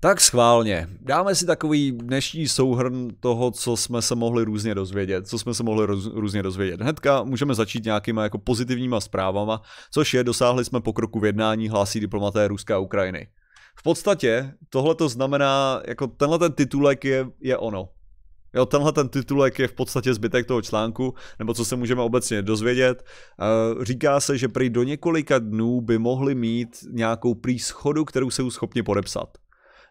Tak schválně. Dáme si takový dnešní souhrn toho, co jsme se mohli různě dozvědět, co jsme se mohli roz, různě dozvědět. Hnedka můžeme začít nějakýma jako pozitivníma zprávama, což je, dosáhli jsme pokroku v jednání, hlásí diplomaté Ruska a Ukrajiny. V podstatě tohle to znamená, jako tenhle ten titulek je, je ono. Jo, tenhle ten titulek je v podstatě zbytek toho článku, nebo co se můžeme obecně dozvědět. Říká se, že prý do několika dnů by mohli mít nějakou prý schodu, kterou jsou schopni podepsat.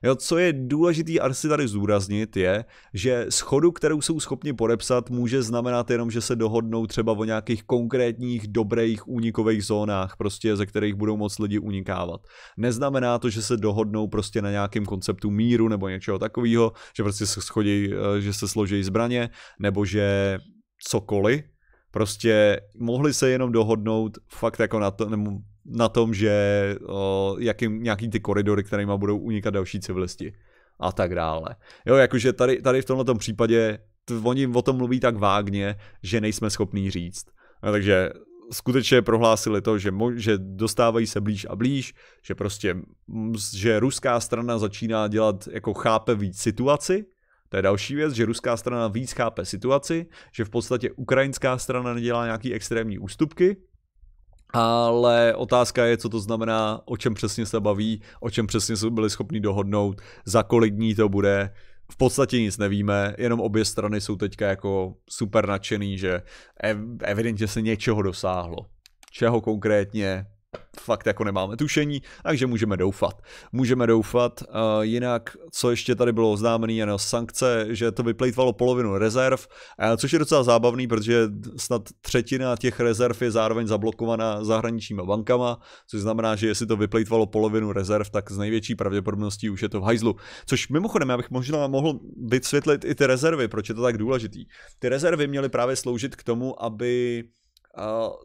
Jo, co je důležitý asi tady zúraznit je, že schodu, kterou jsou schopni podepsat, může znamenat jenom, že se dohodnou třeba o nějakých konkrétních dobrých únikových zónách, prostě ze kterých budou moc lidi unikávat. Neznamená to, že se dohodnou prostě na nějakém konceptu míru nebo něčeho takového, že prostě se schodí, eh, že se složí zbraně, nebo že cokoliv, Prostě mohli se jenom dohodnout fakt jako na to, nebo na tom, že o, jaký, nějaký ty koridory, kterými budou unikat další civilisti a tak dále. Jo, jakože tady, tady v tomto případě oni o tom mluví tak vágně, že nejsme schopní říct. No, takže skutečně prohlásili to, že, mo- že dostávají se blíž a blíž, že prostě, že ruská strana začíná dělat, jako chápe víc situaci, to je další věc, že ruská strana víc chápe situaci, že v podstatě ukrajinská strana nedělá nějaký extrémní ústupky, ale otázka je, co to znamená, o čem přesně se baví, o čem přesně jsou byli schopni dohodnout, za kolik dní to bude. V podstatě nic nevíme, jenom obě strany jsou teďka jako super nadšený, že evidentně se něčeho dosáhlo. Čeho konkrétně, fakt jako nemáme tušení, takže můžeme doufat. Můžeme doufat, uh, jinak, co ještě tady bylo oznámené, jen sankce, že to vyplejtvalo polovinu rezerv, uh, což je docela zábavný, protože snad třetina těch rezerv je zároveň zablokovaná zahraničníma bankama, což znamená, že jestli to vyplejtvalo polovinu rezerv, tak z největší pravděpodobností už je to v hajzlu. Což mimochodem, já bych možná mohl vysvětlit i ty rezervy, proč je to tak důležitý. Ty rezervy měly právě sloužit k tomu, aby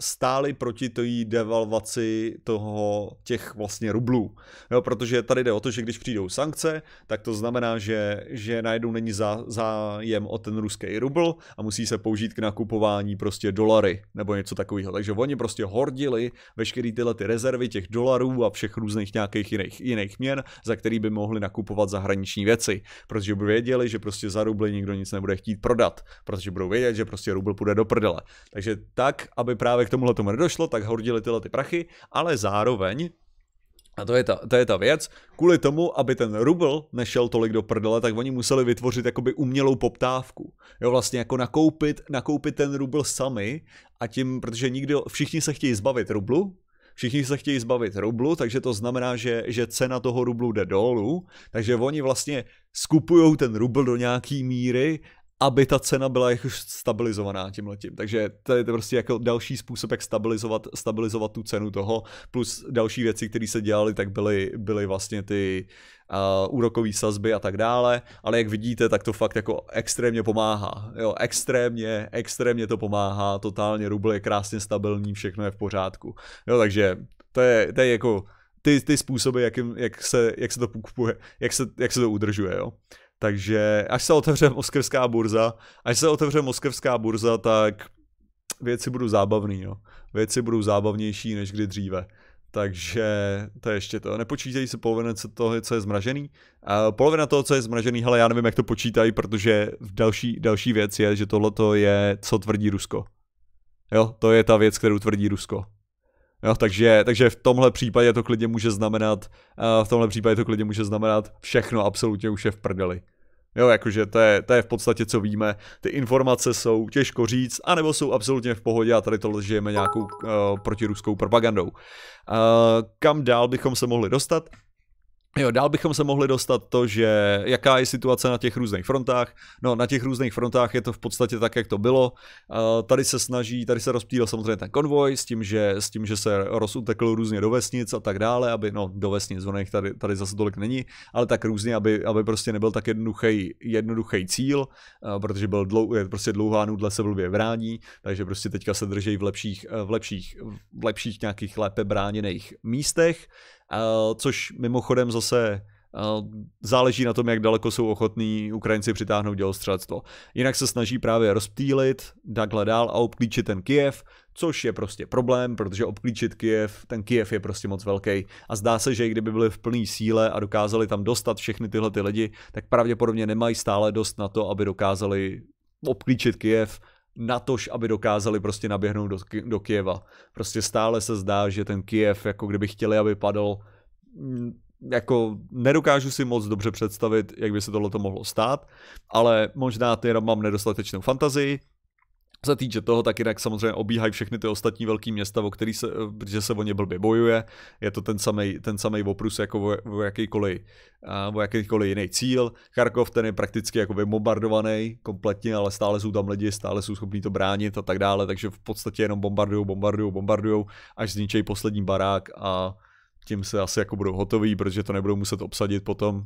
stáli proti té devalvaci toho těch vlastně rublů. Jo, protože tady jde o to, že když přijdou sankce, tak to znamená, že, že najednou není zá, zájem o ten ruský rubl a musí se použít k nakupování prostě dolary nebo něco takového. Takže oni prostě hordili veškeré tyhle ty rezervy těch dolarů a všech různých nějakých jiných, jiných měn, za který by mohli nakupovat zahraniční věci, protože by věděli, že prostě za rubly nikdo nic nebude chtít prodat, protože budou vědět, že prostě rubl půjde do prdele. Takže tak, aby právě k tomuhle tomu nedošlo, tak hordili tyhle ty prachy, ale zároveň a to je, ta, to je ta věc, kvůli tomu, aby ten rubl nešel tolik do prdele, tak oni museli vytvořit jakoby umělou poptávku. Jo, vlastně jako nakoupit, nakoupit ten rubl sami a tím, protože nikdo, všichni se chtějí zbavit rublu, všichni se chtějí zbavit rublu, takže to znamená, že, že cena toho rublu jde dolů, takže oni vlastně skupují ten rubl do nějaký míry aby ta cena byla jako stabilizovaná tím letím. Takže to je prostě jako další způsob, jak stabilizovat, stabilizovat tu cenu toho, plus další věci, které se dělaly, tak byly, byly vlastně ty uh, úrokové sazby a tak dále, ale jak vidíte, tak to fakt jako extrémně pomáhá. Jo, extrémně, extrémně to pomáhá, totálně rubl je krásně stabilní, všechno je v pořádku. Jo, takže to je, to je jako ty, ty způsoby, jak, jak, se, jak se to kupuje, jak se, jak se to udržuje, jo. Takže až se otevře moskevská burza, až se otevře moskevská burza, tak věci budou zábavný, jo. Věci budou zábavnější než kdy dříve. Takže to je ještě to. Nepočítají se polovina toho, co je zmražený. A polovina toho, co je zmražený, ale já nevím, jak to počítají, protože další, další věc je, že tohle je, co tvrdí Rusko. Jo, to je ta věc, kterou tvrdí Rusko. Jo, takže, takže v tomhle případě to klidně může znamenat, uh, v tomhle případě to klidně může znamenat všechno absolutně už je v prdeli. Jo, jakože to je, to je v podstatě, co víme. Ty informace jsou těžko říct, anebo jsou absolutně v pohodě a tady to žijeme nějakou uh, protiruskou propagandou. Uh, kam dál bychom se mohli dostat? Jo, dál bychom se mohli dostat to, že jaká je situace na těch různých frontách. No, na těch různých frontách je to v podstatě tak, jak to bylo. Tady se snaží, tady se rozptýlil samozřejmě ten konvoj s tím, že, s tím, že se rozutekl různě do vesnic a tak dále, aby, no, do vesnic, ono tady, tady zase tolik není, ale tak různě, aby, aby prostě nebyl tak jednoduchý, jednoduchý cíl, protože byl dlou, prostě dlouhá nudle se blbě brání, takže prostě teďka se drží v lepších, v lepších, v lepších nějakých lépe bráněných místech. Uh, což mimochodem zase záleží na tom, jak daleko jsou ochotní Ukrajinci přitáhnout dělostřelectvo. Jinak se snaží právě rozptýlit takhle dál a obklíčit ten Kiev, což je prostě problém, protože obklíčit Kiev, ten Kiev je prostě moc velký a zdá se, že i kdyby byli v plné síle a dokázali tam dostat všechny tyhle ty lidi, tak pravděpodobně nemají stále dost na to, aby dokázali obklíčit Kiev, natož, aby dokázali prostě naběhnout do, do Kieva. Prostě stále se zdá, že ten Kiev, jako kdyby chtěli, aby padl, mm, jako nedokážu si moc dobře představit, jak by se tohle mohlo stát, ale možná ty mám nedostatečnou fantazii, se týče toho, tak jinak samozřejmě obíhají všechny ty ostatní velké města, o který se, že se o ně blbě bojuje. Je to ten samý ten samej oprus jako o, o, jakýkoliv, o jakýkoliv jiný cíl. Charkov ten je prakticky jako bombardovaný kompletně, ale stále jsou tam lidi, stále jsou schopní to bránit a tak dále, takže v podstatě jenom bombardují, bombardují, bombardují, až zničejí poslední barák a tím se asi jako budou hotoví, protože to nebudou muset obsadit potom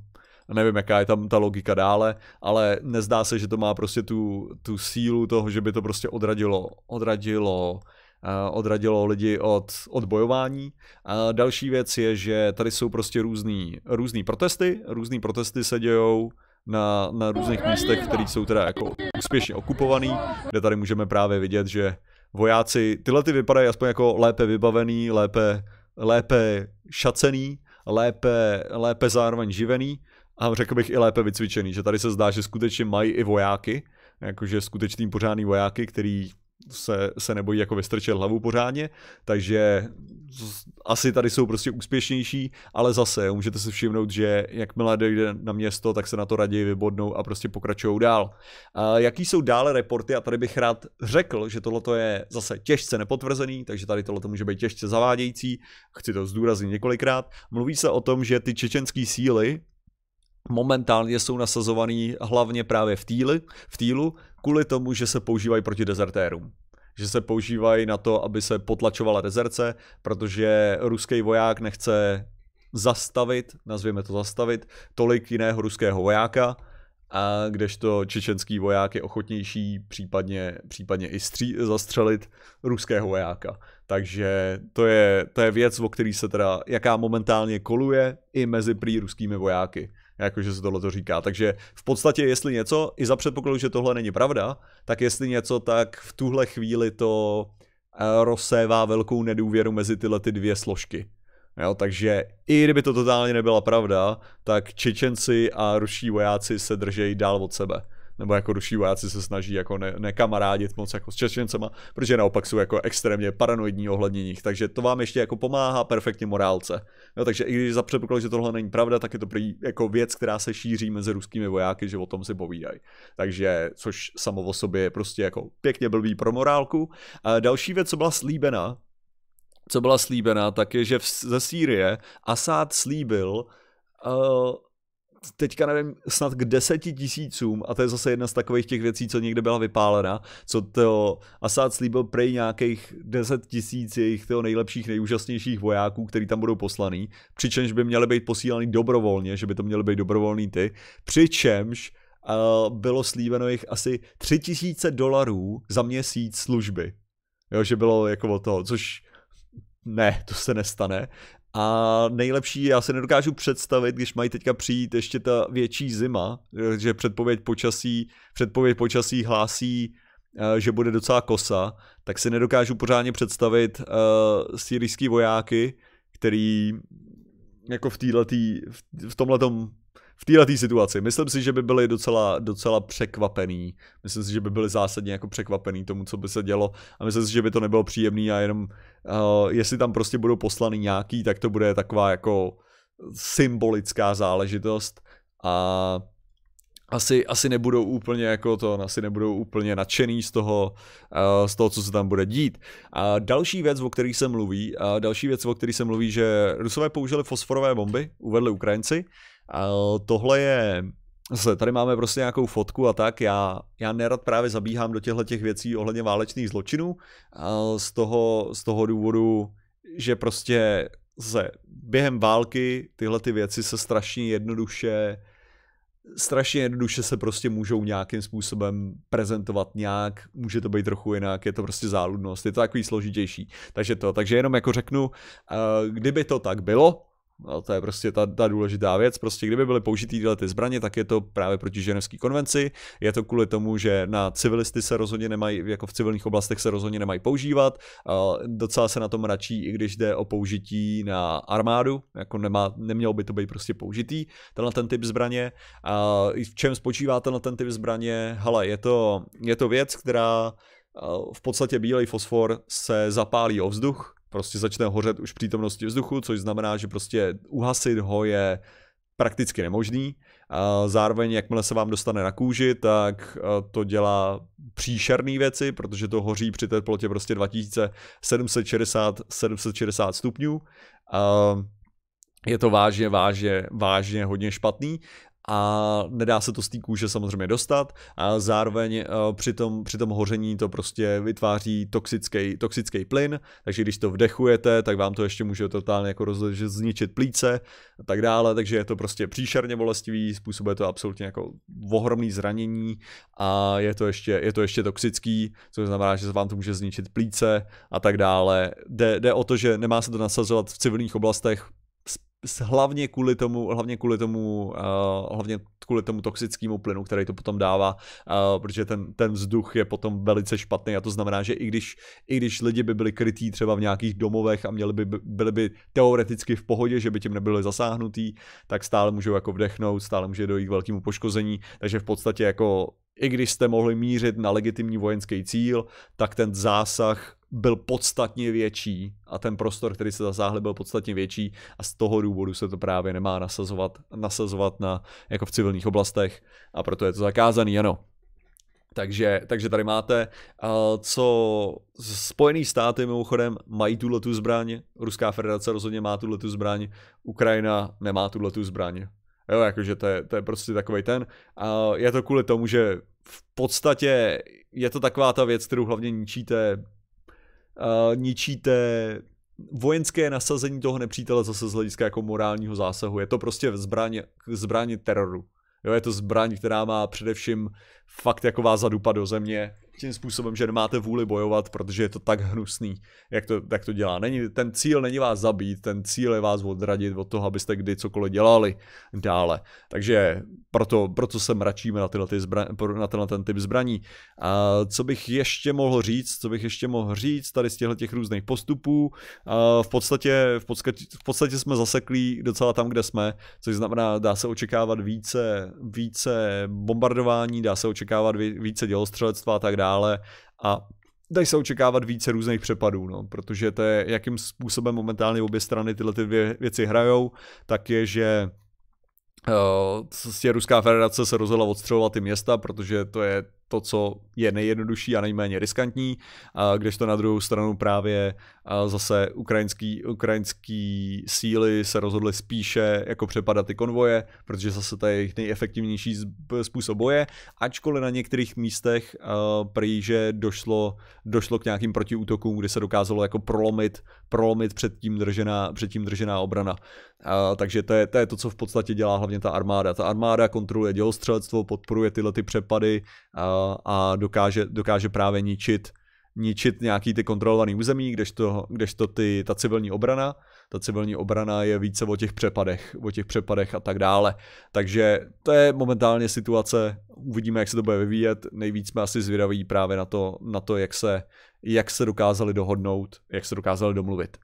nevím, jaká je tam ta logika dále, ale nezdá se, že to má prostě tu, tu sílu toho, že by to prostě odradilo, odradilo uh, odradilo lidi od, od bojování. A další věc je, že tady jsou prostě různý, různý protesty, různý protesty se dějou na, na různých místech, které jsou teda jako úspěšně okupovaný, kde tady můžeme právě vidět, že vojáci, tyhle ty vypadají aspoň jako lépe vybavený, lépe, lépe šacený, lépe, lépe zároveň živený a řekl bych i lépe vycvičený, že tady se zdá, že skutečně mají i vojáky, jakože skutečný pořádný vojáky, který se, se nebojí jako vystrčit hlavu pořádně, takže asi tady jsou prostě úspěšnější, ale zase můžete si všimnout, že jakmile dojde na město, tak se na to raději vybodnou a prostě pokračují dál. A jaký jsou dále reporty a tady bych rád řekl, že tohle je zase těžce nepotvrzený, takže tady tohle může být těžce zavádějící, chci to zdůraznit několikrát. Mluví se o tom, že ty čečenské síly, momentálně jsou nasazovaný hlavně právě v, týli, v týlu, kvůli tomu, že se používají proti dezertérům. Že se používají na to, aby se potlačovala dezerce, protože ruský voják nechce zastavit, nazvěme to zastavit, tolik jiného ruského vojáka, a kdežto čečenský voják je ochotnější případně, případně i stří, zastřelit ruského vojáka. Takže to je, to je věc, o který se teda, jaká momentálně koluje i mezi prý ruskými vojáky jakože se tohle to říká. Takže v podstatě, jestli něco, i za předpokladu, že tohle není pravda, tak jestli něco, tak v tuhle chvíli to eh, rozsévá velkou nedůvěru mezi tyhle ty dvě složky. Jo, takže i kdyby to totálně nebyla pravda, tak Čečenci a ruští vojáci se držejí dál od sebe nebo jako ruší vojáci se snaží jako ne, nekamarádit moc jako s Čečencema, protože naopak jsou jako extrémně paranoidní ohledně nich, takže to vám ještě jako pomáhá perfektně morálce. No, takže i když za předpoklad, že tohle není pravda, tak je to prý jako věc, která se šíří mezi ruskými vojáky, že o tom si povídají. Takže, což samo o sobě je prostě jako pěkně blbý pro morálku. A další věc, co byla slíbena, co byla slíbena, tak je, že v, ze Sýrie Assad slíbil uh, teďka nevím, snad k deseti tisícům, a to je zase jedna z takových těch věcí, co někde byla vypálena, co to Assad slíbil prej nějakých deset tisíc jejich toho nejlepších, nejúžasnějších vojáků, který tam budou poslaný, přičemž by měly být posílaný dobrovolně, že by to měly být dobrovolný ty, přičemž uh, bylo slíbeno jich asi tři tisíce dolarů za měsíc služby. Jo, že bylo jako o to, což ne, to se nestane. A nejlepší, já se nedokážu představit, když mají teďka přijít ještě ta větší zima, že předpověď počasí, předpověď počasí hlásí, eh, že bude docela kosa, tak si nedokážu pořádně představit uh, syrijský vojáky, který jako v této, v tomhletom v této situaci. Myslím si, že by byli docela, docela překvapený. Myslím si, že by byli zásadně jako překvapený tomu, co by se dělo. A myslím si, že by to nebylo příjemný a jenom uh, jestli tam prostě budou poslaný nějaký, tak to bude taková jako symbolická záležitost. A asi, asi nebudou úplně jako to, asi nebudou úplně nadšený z toho, uh, z toho, co se tam bude dít. A další věc, o který se mluví, a další věc, o který se mluví, že Rusové použili fosforové bomby, uvedli Ukrajinci, tohle je Zase, tady máme prostě nějakou fotku a tak, já, já nerad právě zabíhám do těchto těch věcí ohledně válečných zločinů, z toho, z toho důvodu, že prostě zase, během války tyhle ty věci se strašně jednoduše strašně jednoduše se prostě můžou nějakým způsobem prezentovat nějak, může to být trochu jinak, je to prostě záludnost, je to takový složitější. Takže to, takže jenom jako řeknu, kdyby to tak bylo, No, to je prostě ta, ta důležitá věc. Prostě kdyby byly použitý tyhle ty zbraně, tak je to právě proti ženevské konvenci. Je to kvůli tomu, že na civilisty se rozhodně nemají, jako v civilních oblastech se rozhodně nemají používat. Docela se na tom radší, i když jde o použití na armádu. Jako nemá, nemělo by to být prostě použitý, tenhle ten typ zbraně. Uh, v čem spočívá tenhle ten typ zbraně? Hele, je to, je to věc, která v podstatě bílej fosfor se zapálí o vzduch, prostě začne hořet už přítomnosti vzduchu, což znamená, že prostě uhasit ho je prakticky nemožný. Zároveň, jakmile se vám dostane na kůži, tak to dělá příšerné věci, protože to hoří při teplotě prostě 2760 760 stupňů. Je to vážně, vážně, vážně hodně špatný a nedá se to z té kůže samozřejmě dostat a zároveň uh, při, tom, při tom hoření to prostě vytváří toxický, toxický plyn, takže když to vdechujete, tak vám to ještě může totálně jako rozležet, zničit plíce a tak dále, takže je to prostě příšerně bolestivý, způsobuje to absolutně jako ohromný zranění a je to ještě, je to ještě toxický, což znamená, že vám to může zničit plíce a tak dále. Jde, jde o to, že nemá se to nasazovat v civilních oblastech, hlavně kvůli tomu, hlavně kvůli tomu, uh, hlavně kvůli tomu toxickému plynu, který to potom dává, uh, protože ten, ten vzduch je potom velice špatný a to znamená, že i když, i když lidi by byli krytí třeba v nějakých domovech a měli by, byli by teoreticky v pohodě, že by tím nebyli zasáhnutý, tak stále můžou jako vdechnout, stále může dojít k velkému poškození, takže v podstatě jako i když jste mohli mířit na legitimní vojenský cíl, tak ten zásah byl podstatně větší a ten prostor, který se zasáhli, byl podstatně větší a z toho důvodu se to právě nemá nasazovat, nasazovat na, jako v civilních oblastech a proto je to zakázaný, ano. Takže, takže tady máte, co Spojené státy mimochodem mají tuhle tu zbraň, Ruská federace rozhodně má tuhle tu zbraň, Ukrajina nemá tuhle tu zbraň. Jo, jakože to je, to je prostě takový ten. A je to kvůli tomu, že v podstatě je to taková ta věc, kterou hlavně ničíte uh, ničíte vojenské nasazení toho nepřítele zase z hlediska jako morálního zásahu. Je to prostě zbraň, zbraň teroru. Jo, je to zbraň, která má především fakt jako vás zadupat do země, tím způsobem, že nemáte vůli bojovat, protože je to tak hnusný, jak to, jak to dělá. Není, ten cíl není vás zabít, ten cíl je vás odradit od toho, abyste kdy cokoliv dělali dále. Takže proto, proto se mračíme na, tyhle ty zbra, na tenhle ten typ zbraní. A co bych ještě mohl říct, co bych ještě mohl říct tady z těchto těch různých postupů, a v, podstatě, v, podstatě, v podstatě jsme zaseklí docela tam, kde jsme, což znamená, dá se očekávat více, více bombardování, dá se očekávat více dělostřelectva a tak dále. A dají se očekávat více různých přepadů, no, protože to je, jakým způsobem momentálně obě strany tyhle ty dvě věci hrajou, tak je, že uh, Ruská federace se rozhodla odstřelovat ty města, protože to je to, co je nejjednodušší a nejméně riskantní, kdežto na druhou stranu právě zase ukrajinský, ukrajinský síly se rozhodly spíše jako přepadat ty konvoje, protože zase to je jejich nejefektivnější způsob boje, ačkoliv na některých místech prý, že došlo, došlo k nějakým protiútokům, kdy se dokázalo jako prolomit, prolomit před tím držená, před tím držená obrana. takže to je, to je to, co v podstatě dělá hlavně ta armáda. Ta armáda kontroluje dělostřelectvo, podporuje tyhle ty přepady, a dokáže, dokáže právě ničit, ničit nějaký ty kontrolovaný území, kdežto, kdežto ty, ta civilní obrana, ta civilní obrana je více o těch přepadech, o těch přepadech a tak dále. Takže to je momentálně situace, uvidíme, jak se to bude vyvíjet, nejvíc jsme asi zvědaví právě na to, na to jak, se, jak se dokázali dohodnout, jak se dokázali domluvit.